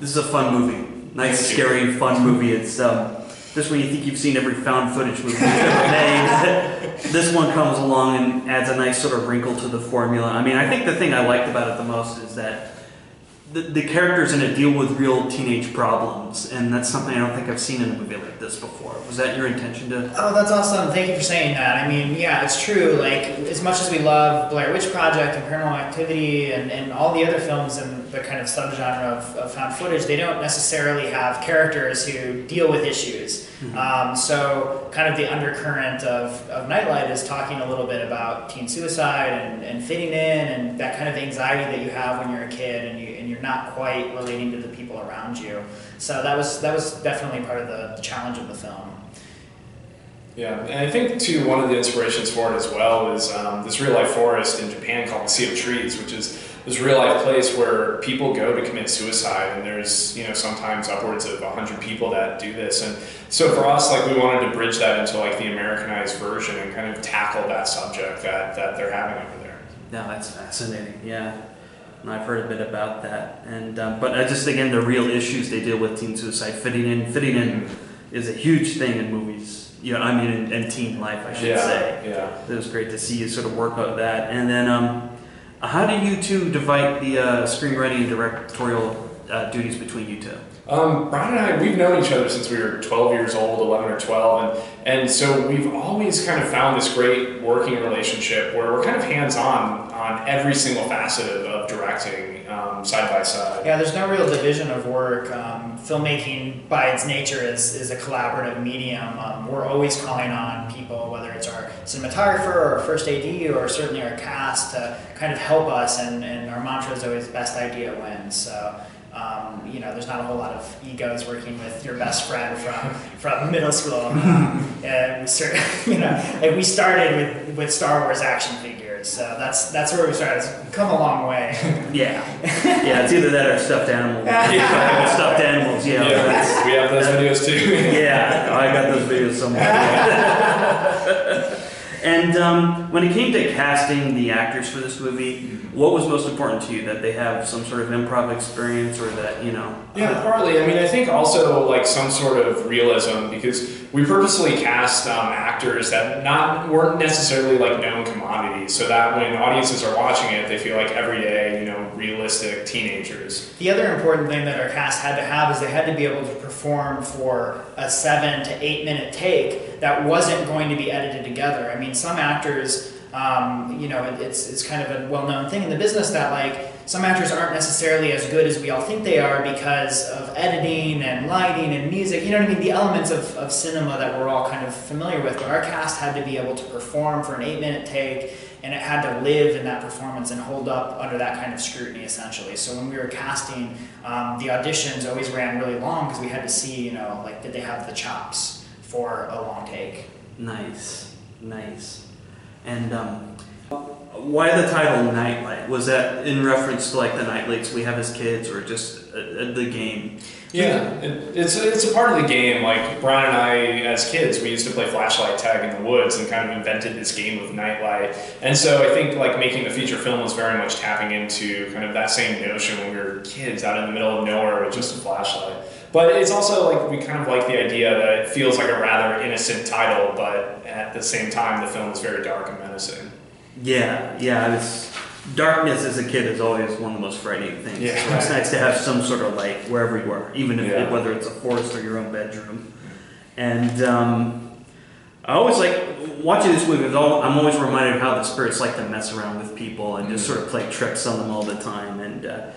This is a fun movie. Nice, scary, fun movie. It's um, just when you think you've seen every found footage movie ever made, this one comes along and adds a nice sort of wrinkle to the formula. I mean, I think the thing I liked about it the most is that the, the characters in it deal with real teenage problems, and that's something I don't think I've seen in a movie like this before. Was that your intention to? Oh, that's awesome. Thank you for saying that. I mean, yeah, it's true. Like, as much as we love Blair Witch Project and Paranormal Activity and, and all the other films in the kind of subgenre of, of found footage, they don't necessarily have characters who deal with issues. Um, so, kind of the undercurrent of, of Nightlight is talking a little bit about teen suicide and, and fitting in and that kind of anxiety that you have when you're a kid and, you, and you're not quite relating to the people around you. So, that was, that was definitely part of the, the challenge of the film. Yeah, and I think too one of the inspirations for it as well is um, this real life forest in Japan called the Sea of Trees, which is this real life place where people go to commit suicide, and there's you know sometimes upwards of hundred people that do this, and so for us, like we wanted to bridge that into like the Americanized version and kind of tackle that subject that that they're having over there. No, that's fascinating. Yeah, and I've heard a bit about that. And um, but I just again the real issues they deal with teen suicide fitting in. Fitting in is a huge thing in movies. You know, I mean, in, in teen life, I should yeah, say. yeah. It was great to see you sort of work out that. And then, um, how do you two divide the uh, screenwriting and directorial uh, duties between you two? Um, Bryan and I, we've known each other since we were 12 years old, 11 or 12, and, and so we've always kind of found this great working relationship where we're kind of hands-on on every single facet of, of directing um, side by side. Yeah, there's no real division of work. Um, filmmaking, by its nature, is, is a collaborative medium. Um, we're always calling on people, whether it's our cinematographer or first AD or certainly our cast, to kind of help us. And, and our mantra is always best idea wins. So, um, you know, there's not a whole lot of egos working with your best friend from, from middle school. Um, and we you know, like we started with, with Star Wars action figures. So that's that's where we started. It's come a long way. Yeah, yeah. It's either that or stuffed animals. Yeah. stuffed animals. Yeah. Yeah, that's- we have those videos too. yeah, I got those videos somewhere. And um, when it came to casting the actors for this movie, what was most important to you? That they have some sort of improv experience, or that you know? Yeah, partly. I mean, I think also like some sort of realism because we purposely cast um, actors that not weren't necessarily like known commodities, so that when audiences are watching it, they feel like everyday, you know, realistic teenagers. The other important thing that our cast had to have is they had to be able to perform for a seven to eight minute take that wasn't going to be edited together. I mean, some actors, um, you know, it, it's, it's kind of a well known thing in the business that, like, some actors aren't necessarily as good as we all think they are because of editing and lighting and music. You know what I mean? The elements of, of cinema that we're all kind of familiar with. But our cast had to be able to perform for an eight minute take and it had to live in that performance and hold up under that kind of scrutiny essentially so when we were casting um, the auditions always ran really long because we had to see you know like did they have the chops for a long take Nice, nice. And um, why the title Nightlight? Was that in reference to like the nightlights we have as kids, or just uh, uh, the game? Yeah, it, it's it's a part of the game. Like Bryan and I, as kids, we used to play flashlight tag in the woods and kind of invented this game of nightlight. And so I think like making a feature film was very much tapping into kind of that same notion when we were kids out in the middle of nowhere with just a flashlight. But it's also like we kind of like the idea that it feels like a rather innocent title, but at the same time, the film is very dark and menacing. Yeah, yeah. It's darkness as a kid is always one of the most frightening things. Yeah. So it's nice to have some sort of light wherever you are, even if Yeah. whether it's a forest or your own bedroom. And um, I always like watching this movie. I'm always reminded of how the spirits like to mess around with people and just sort of play tricks on them all the time. And uh,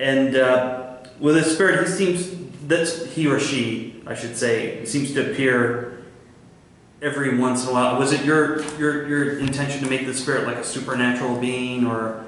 and uh, with the spirit, he seems that's he or she, I should say, seems to appear every once in a while. Was it your your your intention to make the spirit like a supernatural being, or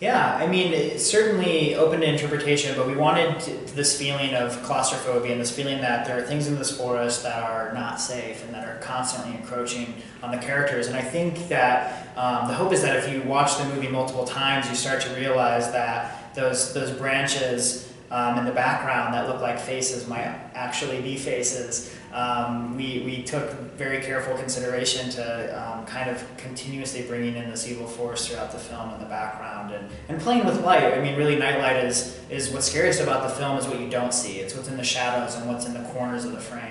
yeah i mean it's certainly open to interpretation but we wanted this feeling of claustrophobia and this feeling that there are things in this forest that are not safe and that are constantly encroaching on the characters and i think that um, the hope is that if you watch the movie multiple times you start to realize that those those branches um, in the background that look like faces might actually be faces um, we, we took very careful consideration to um, kind of continuously bringing in this evil force throughout the film in the background and, and playing with light. I mean, really, Nightlight is, is what's scariest about the film is what you don't see. It's what's in the shadows and what's in the corners of the frame.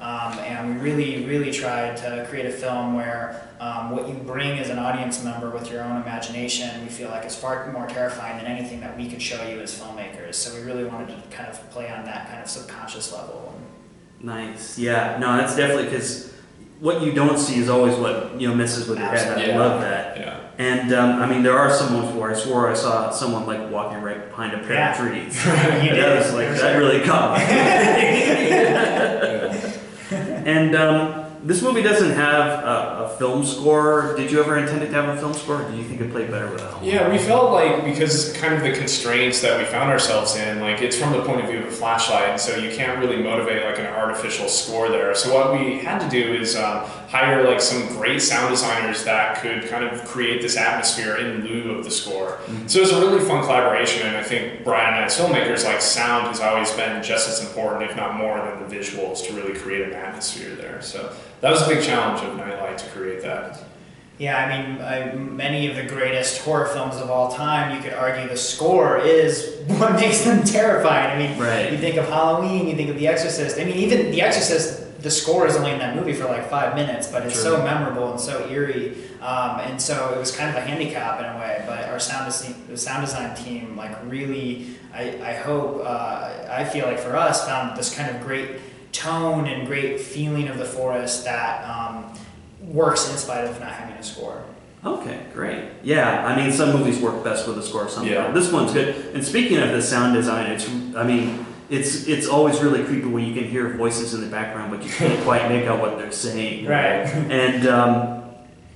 Um, and we really, really tried to create a film where um, what you bring as an audience member with your own imagination, we feel like is far more terrifying than anything that we could show you as filmmakers. So we really wanted to kind of play on that kind of subconscious level. Nice. Yeah. No, that's definitely because what you don't see is always what you know messes with your head. I Absolutely. love that. Yeah. And um, I mean, there are some moments where I swore I saw someone like walking right behind a pair Yeah. of trees. You did. that was like that really caught me. and um, this movie doesn't have a, a film score. Did you ever intend it to have a film score? Or do you think it played better without? Yeah, we felt like because kind of the constraints that we found ourselves in, like it's from the point of view of a flashlight, and so you can't really motivate like an artificial score there. So what we had to do is um, hire like some great sound designers that could kind of create this atmosphere in lieu of the score. Mm-hmm. So it was a really fun collaboration, and I think Bryan and I as filmmakers, like sound has always been just as important, if not more, than the visuals to really create an atmosphere there. So that was a big challenge of Nightlight to create that. Yeah, I mean, I, many of the greatest horror films of all time, you could argue the score is what makes them terrifying. I mean, Right. you think of Halloween, you think of The Exorcist. I mean, even The Exorcist, the score is only in that movie for like five minutes, but it's True. so memorable and so eerie. Um, and so it was kind of a handicap in a way. But our sound design, the sound design team, like really, I, I hope, uh, I feel like for us, found this kind of great tone and great feeling of the forest that um, works in spite of not having a score. Okay, great. Yeah, I mean, some movies work best with a score. Some Yeah. don't. This one's good. And speaking of the sound design, it's I mean, it's it's always really creepy when you can hear voices in the background, but you can't quite make out what they're saying. Right. And um,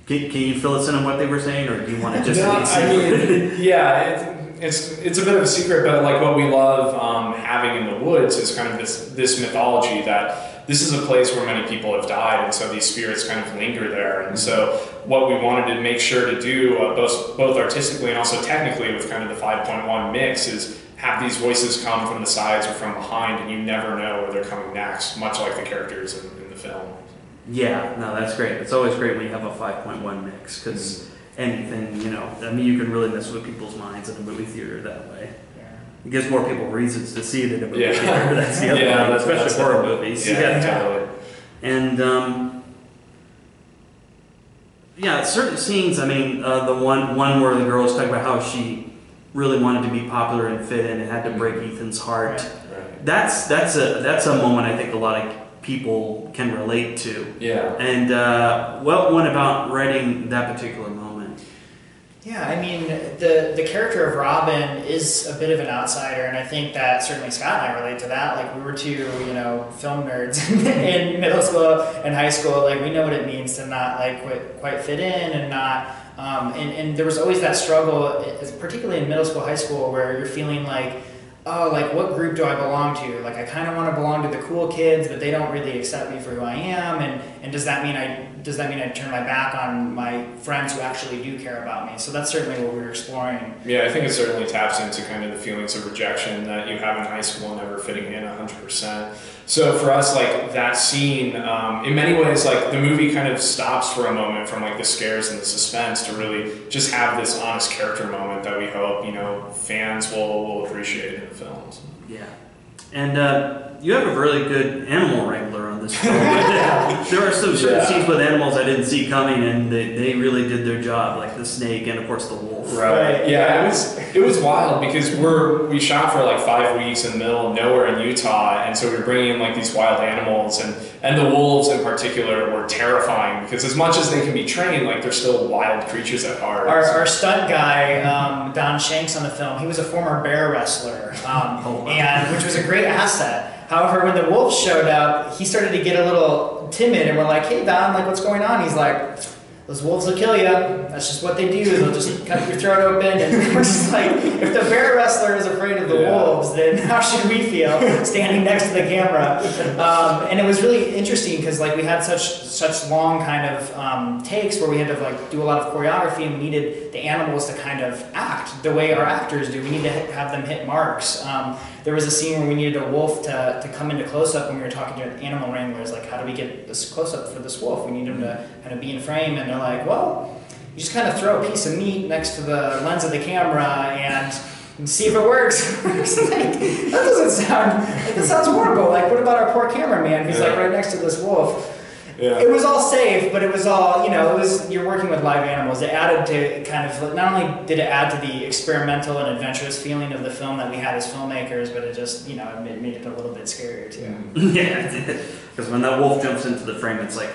can, can you fill us in on what they were saying, or do you want to just? No, I mean, yeah, it, it's it's a bit of a secret, but like what we love um, having in the woods is kind of this this mythology that this is a place where many people have died, and so these spirits kind of linger there. And so, what we wanted to make sure to do, uh, both both artistically and also technically, with kind of the 5.1 mix, is have these voices come from the sides or from behind, and you never know where they're coming next, much like the characters in, in the film. yeah, no, that's great. It's always great when you have a five point one mix because anything, you know, I mean, you can really mess with people's minds in a movie theater that way. Yeah. It gives more people reasons to see it in a movie Yeah. theater. That's the other Yeah, especially horror movies. Yeah, totally. And um, yeah, certain scenes. I mean, uh, the one one where the girl was talking about how she really wanted to be popular and fit in and had to break Ethan's heart. Right. Right. That's that's a that's a moment I think a lot of people can relate to. Yeah. And uh, what went about writing that particular moment? Yeah, I mean, the the character of Robin is a bit of an outsider, and I think that certainly Scott and I relate to that. Like, we were two, you know, film nerds in middle school and high school. Like, we know what it means to not like quite, quite fit in and not. Um, and, and there was always that struggle, particularly in middle school, high school, where you're feeling like, oh, like what group do I belong to? Like, I kind of want to belong to the cool kids, but they don't really accept me for who I am. And and does that mean I does that mean I turn my back on my friends who actually do care about me? So that's certainly what we were exploring. Yeah, I think it certainly taps into kind of the feelings of rejection that you have in high school, never fitting in 100%. So for us, like that scene, um, in many ways, like the movie kind of stops for a moment from like the scares and the suspense to really just have this honest character moment that we hope, you know, fans will, will appreciate in the films. Yeah. And uh, you have a really good animal wrangler on this film. there are some certain Yeah. scenes with animals I didn't see coming, and they, they really did their job, like the snake and of course the wolf. Right. Yeah, it was it was wild because we're we shot for like five weeks in the middle of nowhere in Utah, and so we were bringing in like these wild animals, and and the wolves in particular were terrifying because as much as they can be trained, like they're still wild creatures at heart. Our, our stunt guy, um, Don Shanks on the film, he was a former bear wrestler, um, Oh, and which was a great asset. However, when the wolves showed up, he started to get a little timid, and we're like, "Hey, Don, like, what's going on?" He's like, those wolves will kill you. That's just what they do. They'll just cut your throat open. And we're just like, if the bear wrestler is afraid of the Yeah. wolves, then how should we feel standing next to the camera? Um, and it was really interesting because like we had such such long kind of um, takes where we had to like do a lot of choreography and we needed the animals to kind of act the way our actors do. We need to hit, have them hit marks. Um, there was a scene where we needed a wolf to, to come into close up when we were talking to animal wranglers, like how do we get this close up for this wolf? We need him to kind of be in frame, and they're like, well, you just kind of throw a piece of meat next to the lens of the camera and. See if it works. Like, that doesn't sound. Like, that sounds horrible. Like, what about our poor cameraman who's like right next to this wolf? Yeah. It was all safe, but it was all, you know, it was, you're working with live animals. It added to kind of, not only did it add to the experimental and adventurous feeling of the film that we had as filmmakers, but it just, you know, it made, made it a little bit scarier too. Mm-hmm. yeah, because when that wolf jumps into the frame, it's like,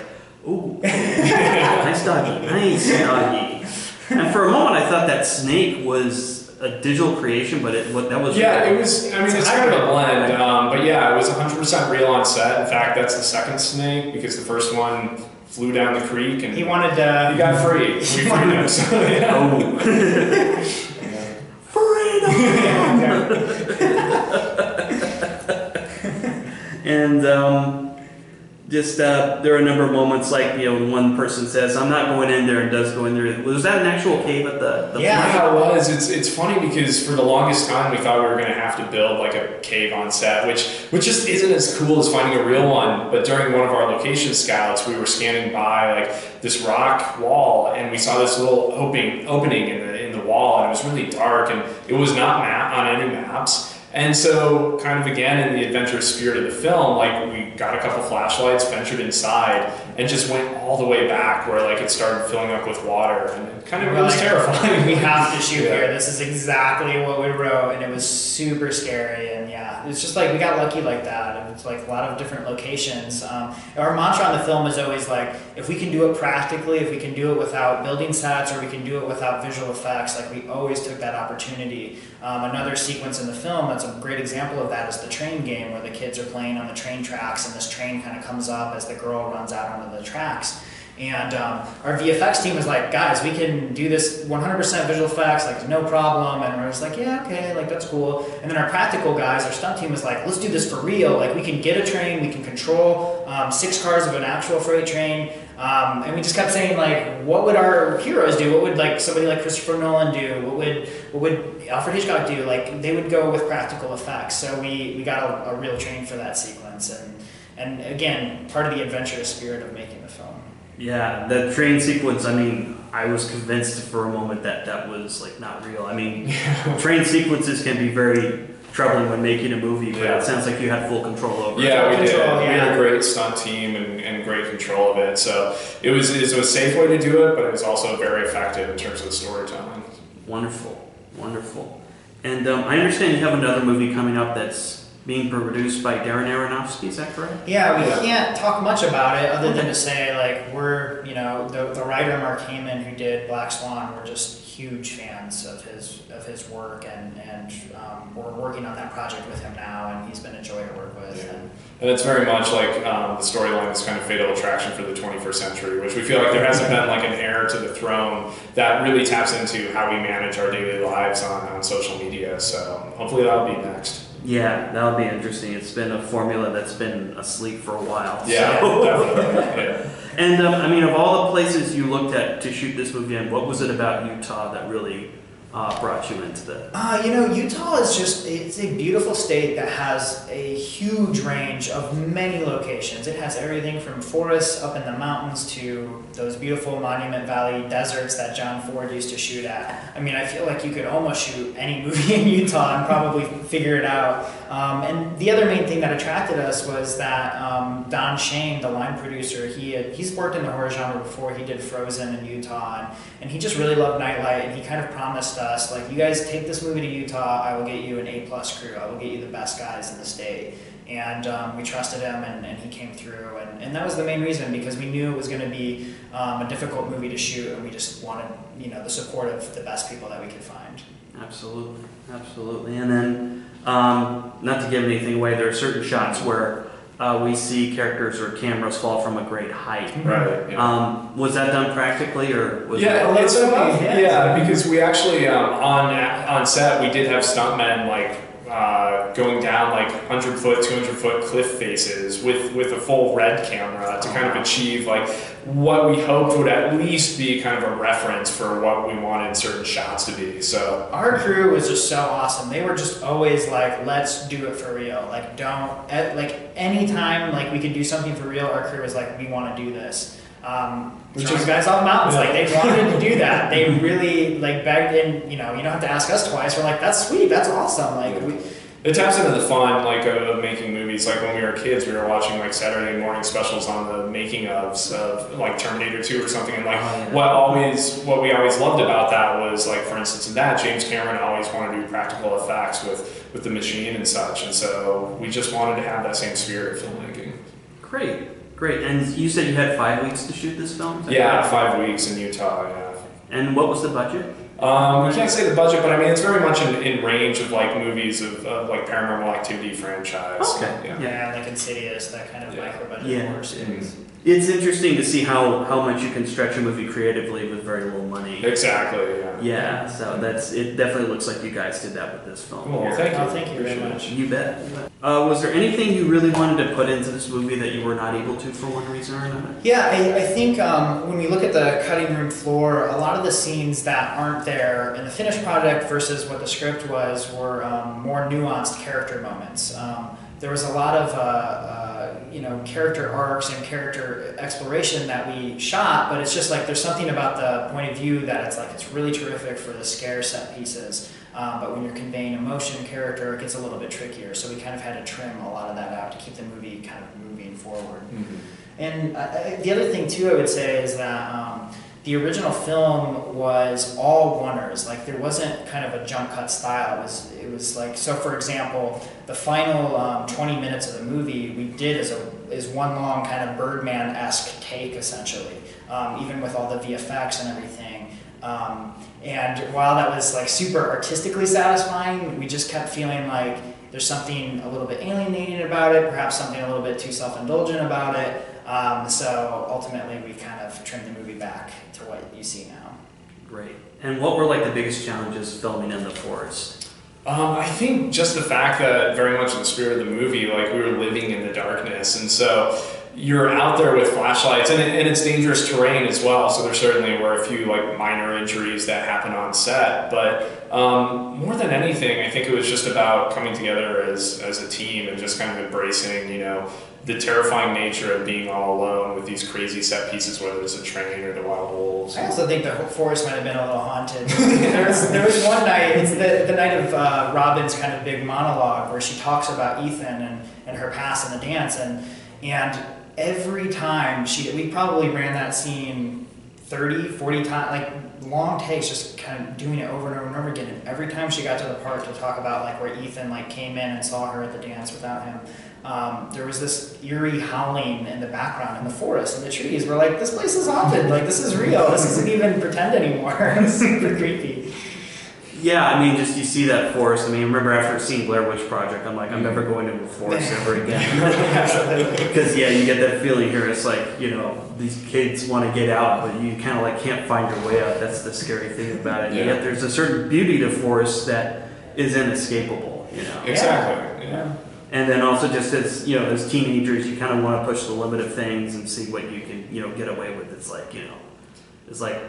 ooh, nice doggy, nice doggy. And for a moment, I thought that snake was a digital creation, but it what that was Yeah, it was. I mean, It's it's, kind of a blend, um, but yeah, it was 100% real on set. In fact, that's the second snake because the first one flew down the creek and He wanted to. he got free. We freed him. So, yeah. Oh, and um, just uh, there are a number of moments like you know when one person says, "I'm not going in there," and does go in there. Was that an actual cave at the? the Yeah. It was. It's it's funny because for the longest time we thought we were going to have to build like a cave on set, which which just isn't as cool as finding a real one. But during one of our location scouts, we were scanning by like this rock wall, and we saw this little opening opening in the in the wall, and it was really dark, and it was not map on any maps. And so, kind of again in the adventurous spirit of the film, like we got a couple flashlights, ventured inside, and just went all the way back where like it started filling up with water, and it kind of it was like, terrifying. We have to shoot Yeah. here. This is exactly what we wrote, and it was super scary. And yeah, it's just like we got lucky like that. And it's like a lot of different locations. Um, our mantra on the film is always like, if we can do it practically, if we can do it without building sets, or we can do it without visual effects, like we always took that opportunity. Um, another sequence in the film that's a great example of that is the train game, where the kids are playing on the train tracks, and this train kind of comes up as the girl runs out onto the tracks. And um, our VFX team was like, guys, we can do this 100% visual effects, like no problem. And we're just like, yeah, okay, like that's cool. And then our practical guys, our stunt team was like, let's do this for real. Like we can get a train, we can control um, six cars of an actual freight train. Um, and we just kept saying like, what would our heroes do? What would like somebody like Christopher Nolan do? What would what would Alfred Hitchcock do? Like they would go with practical effects. So we we got a, a real train for that sequence. And and again, part of the adventurous spirit of making the film. Yeah, the train sequence. I mean, I was convinced for a moment that that was like not real. I mean, train sequences can be very troubling when making a movie, but Yeah. it sounds like you had full control over it. Yeah, we did. We had a great stunt team and, and great control of it. So it was it was a safe way to do it, but it was also very effective in terms of the storytelling. Wonderful, wonderful. And um, I understand you have another movie coming up that's being produced by Darren Aronofsky. Is that correct? Yeah, we Yeah. can't talk much about it other than to say like we're you know the, the writer Mark Heyman who did Black Swan. We're just huge fans of his of his work and and um, we're working on that project with him now and he's been a joy to work with. Yeah. And And it's very much like um, the storyline is kind of fatal attraction for the 21st century, which we feel like there hasn't been like an heir to the throne that really taps into how we manage our daily lives on, on social media. So hopefully that'll be next. Yeah, that'll be interesting. It's been a formula that's been asleep for a while. Yeah, so- definitely. Yeah. And um, I mean, of all the places you looked at to shoot this movie in, what was it about Utah that really uh, brought you into the? Uh, you know, Utah is just, it's a beautiful state that has a huge range of many locations. It has everything from forests up in the mountains to those beautiful Monument Valley deserts that John Ford used to shoot at. I mean, I feel like you could almost shoot any movie in Utah and probably figure it out. Um, and the other main thing that attracted us was that um, Don Shane, the line producer, he had, he's worked in the horror genre before. He did Frozen in Utah, and, and he just really loved Nightlight. And he kind of promised us, like, you guys take this movie to Utah, I will get you an A plus crew. I will get you the best guys in the state. And um, we trusted him, and, and he came through. And, and that was the main reason because we knew it was going to be um, a difficult movie to shoot, and we just wanted, you know, the support of the best people that we could find. Absolutely, absolutely. And then, um, not to give anything away, there are certain shots where uh, we see characters or cameras fall from a great height. Right. Yeah. Um, was that done practically, or was yeah, it- it's yeah. yeah, because we actually um, on on set we did have stuntmen like uh, going down like 100 foot, 200 foot cliff faces with with a full red camera to kind of achieve like what we hoped would at least be kind of a reference for what we wanted certain shots to be. So Our crew was just so awesome. They were just always like, "Let's do it for real." Like, don't at, like anytime like we could do something for real. Our crew was like, "We want to do this." Um, Which Which is- guys off mountains, Yeah. like they wanted to do that. They really like begged, and you know, you don't have to ask us twice. We're like, "That's sweet. That's awesome." Like we, It taps into the fun, like of, of making movies. Like when we were kids, we were watching like Saturday morning specials on the making ofs of like Terminator Two or something. And like Oh, yeah. what always, what we always loved about that was like, for instance, in that James Cameron always wanted to do practical effects with with the machine and such. And so we just wanted to have that same spirit of filmmaking. great, great? And you said you had five weeks to shoot this film. Yeah, correct? five weeks in Utah. Yeah. And what was the budget? Um, we can't say the budget, but I mean it's very much in, in range of like movies of, of like Paranormal Activity franchise. Okay. Yeah. yeah, like Insidious, that kind of Yeah. micro budget Yeah. horror series. It's interesting to see how, how much you can stretch a movie creatively with very little money. Exactly. Yeah. Yeah, so that's it. Definitely looks like you guys did that with this film. Cool. here. Thank you. Oh, thank you very much. You bet. you bet. Uh, was there anything you really wanted to put into this movie that you were not able to for one reason or another? Yeah, I, I think um, when we look at the cutting room floor, a lot of the scenes that aren't there in the finished product versus what the script was were um, more nuanced character moments. Um, there was a lot of uh, uh, you know character arcs and character exploration that we shot, but it's just like there's something about the point of view that it's like it's really terrific for the scare set pieces. Um, but when you're conveying emotion, character, it gets a little bit trickier. So we kind of had to trim a lot of that out to keep the movie kind of moving forward. And uh, uh, the other thing too, I would say is that um, the original film was all oneers. Like there wasn't kind of a jump cut style. It was it was like so. For example, the final um, 20 minutes of the movie we did as a is one long kind of Birdman esque take essentially. Um, even with all the VFX and everything. Um, and while that was like super artistically satisfying, we just kept feeling like there's something a little bit alienating about it, perhaps something a little bit too self-indulgent about it. Um, so ultimately, we kind of trimmed the movie back to what you see now. Great. And what were like the biggest challenges filming in the forest? Um, I think just the fact that very much in the spirit of the movie, like we were living in the darkness, and so you're out there with flashlights, and, it, and it's dangerous terrain as well. So there certainly were a few like minor injuries that happened on set, but um, more than anything, I think it was just about coming together as as a team and just kind of embracing, you know, the terrifying nature of being all alone with these crazy set pieces, whether it's a train or the wild wolves. I also think the forest might have been a little haunted. there, was, there was one night, it's the, the night of uh, Robin's kind of big monologue where she talks about Ethan and, and her past in the dance. And, and every time she, we probably ran that scene 30, 40 times, like long takes, just kind of doing it over and over and over again. And every time she got to the part to talk about like where Ethan like came in and saw her at the dance without him, um, there was this eerie howling in the background in the forest and the trees. We're like, this place is haunted. Like this is real. This isn't even pretend anymore. it's super creepy. Yeah, I mean, just you see that forest. I mean, remember after seeing Blair Witch Project, I'm like, I'm never going to a forest ever again. Absolutely. Because yeah, you get that feeling here. It's like you know these kids want to get out, but you kind of like can't find your way out. That's the scary thing about it. Yeah. Yet there's a certain beauty to forest that is inescapable. You know. Exactly. yeah. And then also just as you know, as teenagers, you kind of want to push the limit of things and see what you can you know get away with. It's like you know, it's like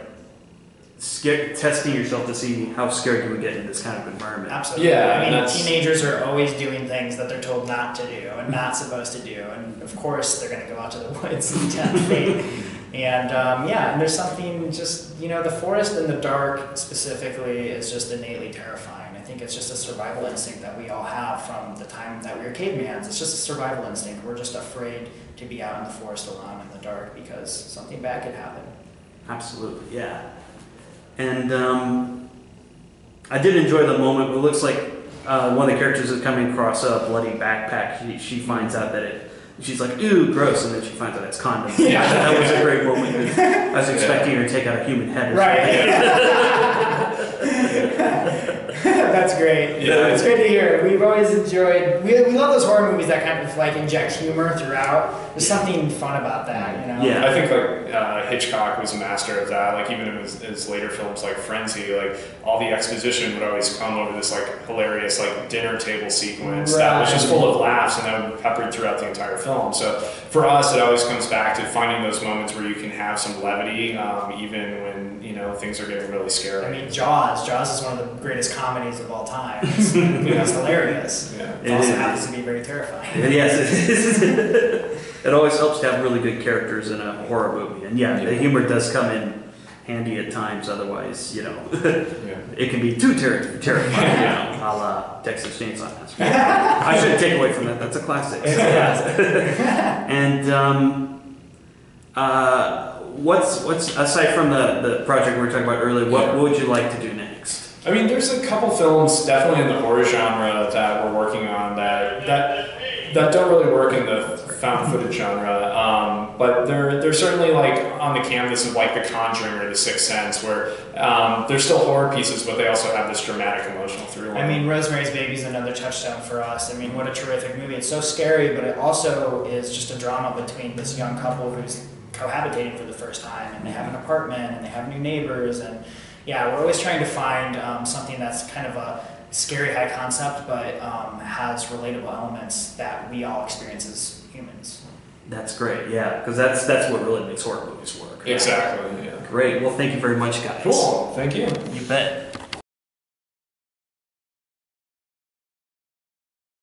scare, testing yourself to see how scared you would get in this kind of environment. Absolutely. Yeah, I mean, teenagers are always doing things that they're told not to do and not supposed to do. And of course, they're going to go out to the woods and tempt fate. And um, yeah, and there's something just, you know, the forest and the dark specifically is just innately terrifying. I think it's just a survival instinct that we all have from the time that we were cavemans. It's just a survival instinct. We're just afraid to be out in the forest alone in the dark because something bad could happen. Absolutely, yeah. And um, I did enjoy the moment. It looks like uh, one of the characters is coming across a bloody backpack. She, she finds out that it. She's like, "Ooh, gross!" And then she finds out it's condoms. Yeah. that was a great moment. I was expecting her to take out a human head. Or Right. something. That's great. Yeah, it's it's- good to hear. We've always enjoyed. We, we love those horror movies that kind of like inject humor throughout. There's something fun about that, you know. Yeah. I think like uh, Hitchcock was a master of that. Like even in his, his later films like Frenzy, like all the exposition would always come over this like hilarious like dinner table sequence that was just full of laughs and that would peppered throughout the entire film. So for us, it always comes back to finding those moments where you can have some levity, um, even when you know things are getting really scary. I mean, Jaws. Jaws is one of the greatest comedies of all time. It's, it's hilarious. yeah. It It also is. happens to be very terrifying. Yes, it is. it always helps to have really good characters in a horror movie, and yeah, the humor does come in handy at times. Otherwise, you know, Yeah. it can be too ter- terrifying. You know, a la Texas Chainsaw Massacre. I should take away from that. That's a classic. and um, uh, what's what's aside from the the project we were talking about earlier? What, what would you like to do next? I mean, there's a couple films definitely in the horror genre that we're working on that that that don't really work in the found footage genre, um, but they're they're certainly like on the canvas of like The Conjuring or The Sixth Sense, where um, they're still horror pieces, but they also have this dramatic emotional through line. I mean, Rosemary's Baby is another touchstone for us. I mean, what a terrific movie. It's so scary, but it also is just a drama between this young couple who's cohabitating for the first time, and they have an apartment, and they have new neighbors, and yeah, we're always trying to find um, something that's kind of a scary high concept, but um, has relatable elements that we all experience as humans. That's great. Yeah, because that's that's what really makes horror movies work. exactly. Yeah. Great. Well, thank you very much, guys. Cool. Thank you. You bet.